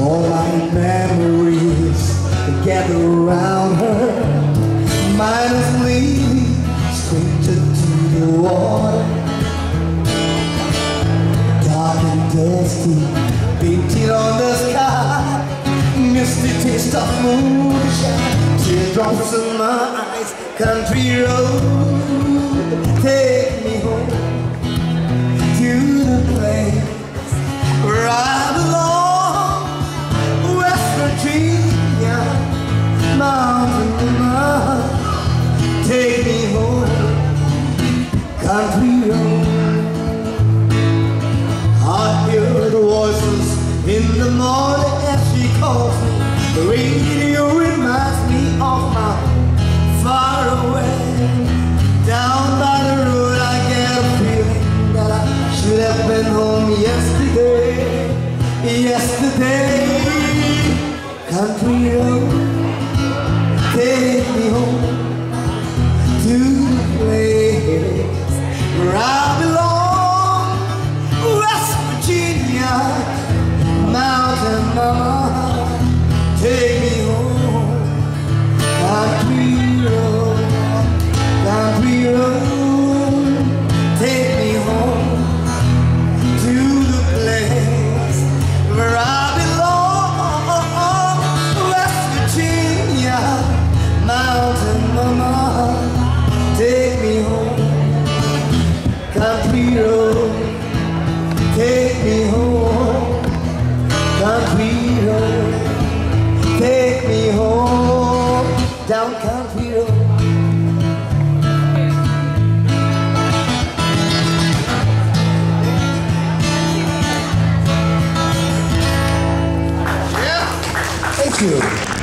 All my memories gather around her. Mindlessly scraped to the water Dark and dusty, painted on the sky. Misty taste of moonshine, teardrops in my eyes Country road. country road Take me home to the place where I belong. West Virginia, Mountain Mama down Country Yeah. Thank you.